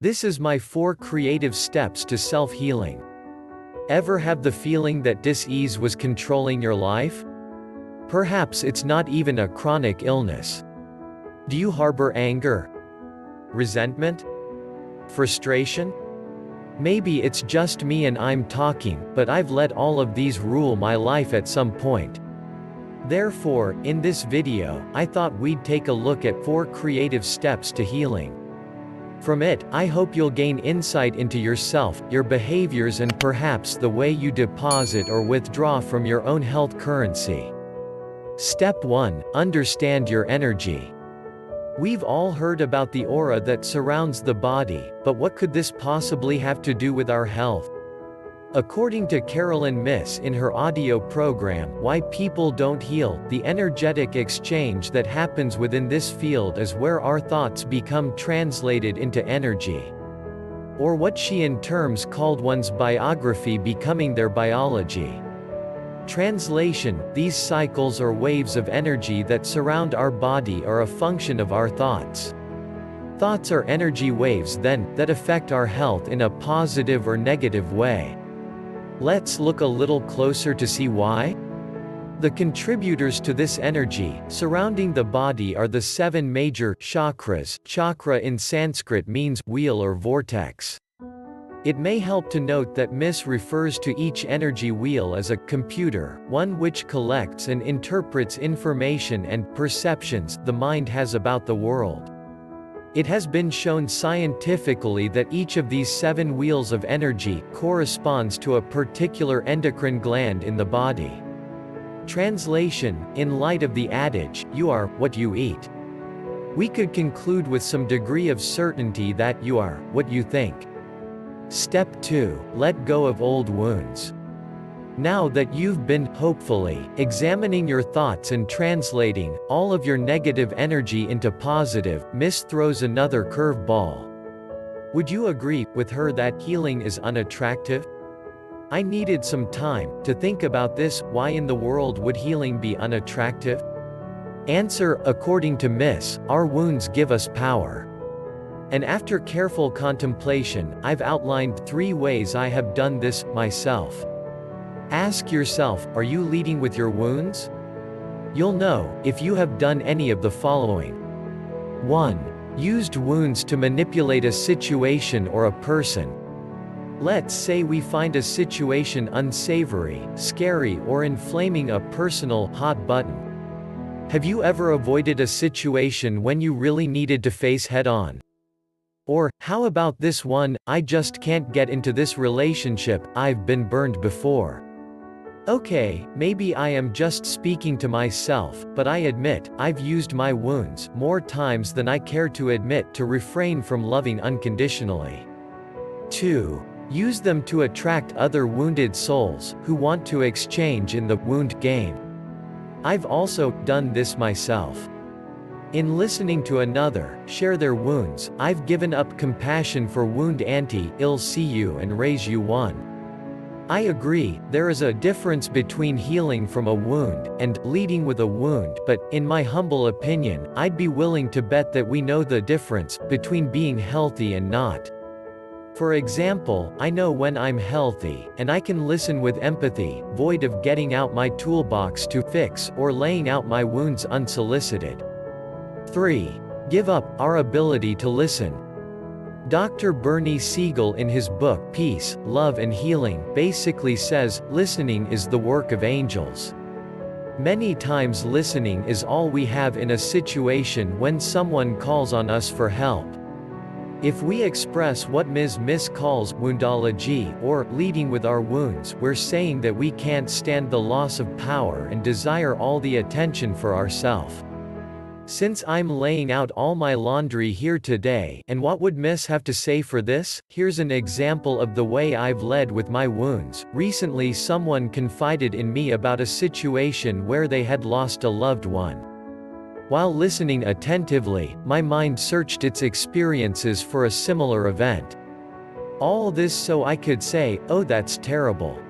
This is my four creative steps to self-healing. Ever have the feeling that dis-ease was controlling your life? Perhaps it's not even a chronic illness. Do you harbor anger? Resentment? Frustration? Maybe it's just me and I'm talking, but I've let all of these rule my life at some point. Therefore, in this video, I thought we'd take a look at 4 creative steps to healing. From it, I hope you'll gain insight into yourself, your behaviors and perhaps the way you deposit or withdraw from your own health currency. Step 1. Understand your energy. We've all heard about the aura that surrounds the body, but what could this possibly have to do with our health? According to Carolyn Myss in her audio program, Why People Don't Heal, the energetic exchange that happens within this field is where our thoughts become translated into energy. Or what she in terms called one's biography becoming their biology. Translation, these cycles or waves of energy that surround our body are a function of our thoughts. Thoughts are energy waves then, that affect our health in a positive or negative way. Let's look a little closer to see why? The contributors to this energy, surrounding the body are the seven major chakras. Chakra in Sanskrit means wheel or vortex. It may help to note that Myss refers to each energy wheel as a computer, one which collects and interprets information and perceptions the mind has about the world. It has been shown scientifically that each of these seven wheels of energy corresponds to a particular endocrine gland in the body. Translation, in light of the adage, you are what you eat. We could conclude with some degree of certainty that you are what you think. Step 2. Let go of old wounds. Now that you've been, hopefully, examining your thoughts and translating all of your negative energy into positive, Myss throws another curveball. Would you agree with her that healing is unattractive? I needed some time to think about this. Why in the world would healing be unattractive? Answer According to Myss, our wounds give us power. And after careful contemplation, I've outlined three ways I have done this, myself. Ask yourself, are you leading with your wounds? You'll know, if you have done any of the following. 1. Used wounds to manipulate a situation or a person. Let's say we find a situation unsavory, scary or inflaming a personal, hot button. Have you ever avoided a situation when you really needed to face head-on? Or, how about this one, I just can't get into this relationship, I've been burned before. Okay, maybe I am just speaking to myself, but I admit, I've used my wounds more times than I care to admit to refrain from loving unconditionally. 2. Use them to attract other wounded souls, who want to exchange in the wound game. I've also done this myself. In listening to another, share their wounds, I've given up compassion for wound ante, ill see you and raise you one. I agree, there is a difference between healing from a wound, and leading with a wound, but, in my humble opinion, I'd be willing to bet that we know the difference, between being healthy and not. For example, I know when I'm healthy, and I can listen with empathy, void of getting out my toolbox to fix or laying out my wounds unsolicited. 3. Give up our ability to listen. Dr. Bernie Siegel in his book Peace, Love and Healing basically says, listening is the work of angels. Many times listening is all we have in a situation when someone calls on us for help. If we express what Ms. Myss calls woundology, or leading with our wounds, we're saying that we can't stand the loss of power and desire all the attention for ourselves. Since I'm laying out all my laundry here today, and what would Myss have to say for this? Here's an example of the way I've led with my wounds. Recently someone confided in me about a situation where they had lost a loved one. While listening attentively, my mind searched its experiences for a similar event. All this so I could say, oh that's terrible.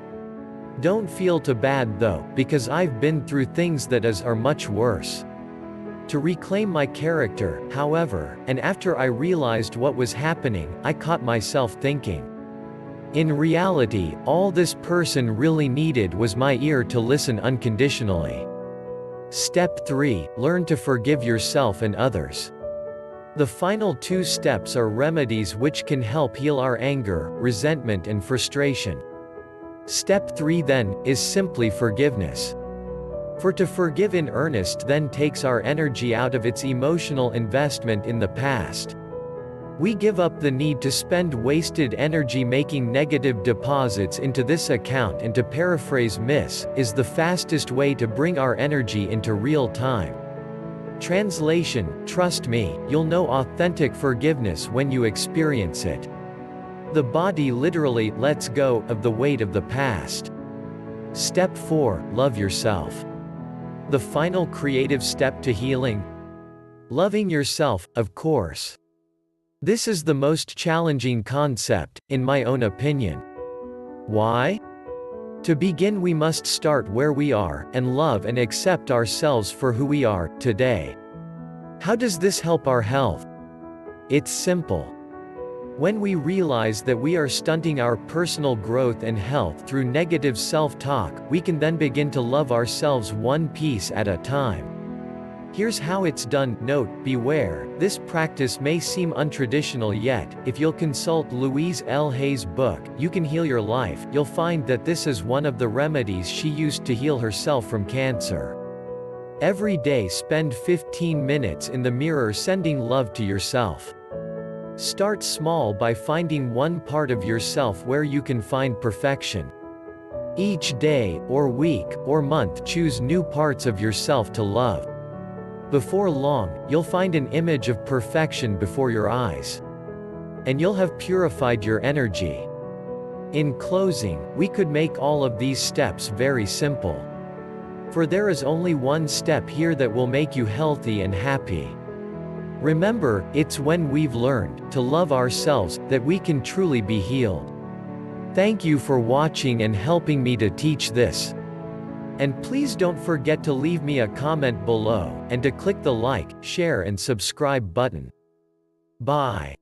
Don't feel too bad though, because I've been through things that is are much worse. To reclaim my character, however, and after I realized what was happening, I caught myself thinking. In reality, all this person really needed was my ear to listen unconditionally. Step 3 Learn to forgive yourself and others. The final two steps are remedies which can help heal our anger, resentment, and frustration. Step 3 then, is simply forgiveness. For to forgive in earnest then takes our energy out of its emotional investment in the past. We give up the need to spend wasted energy making negative deposits into this account and to paraphrase Myss, is the fastest way to bring our energy into real time. Translation, trust me, you'll know authentic forgiveness when you experience it. The body literally lets go of the weight of the past. Step 4 Love yourself. The final creative step to healing? Loving yourself, of course. This is the most challenging concept, in my own opinion. Why? To begin, we must start where we are, and love and accept ourselves for who we are, today. How does this help our health? It's simple. When we realize that we are stunting our personal growth and health through negative self-talk, we can then begin to love ourselves one piece at a time. Here's how it's done. Note, beware, this practice may seem untraditional yet, if you'll consult Louise L. Hay's book, You Can Heal Your Life, you'll find that this is one of the remedies she used to heal herself from cancer. Every day spend 15 minutes in the mirror sending love to yourself. Start small by finding one part of yourself where you can find perfection. Each day, or week, or month choose new parts of yourself to love. Before long, you'll find an image of perfection before your eyes. And you'll have purified your energy. In closing, we could make all of these steps very simple. For there is only one step here that will make you healthy and happy. Remember, it's when we've learned to love ourselves that we can truly be healed. Thank you for watching and helping me to teach this. And please don't forget to leave me a comment below, and to click the like, share and subscribe button. Bye.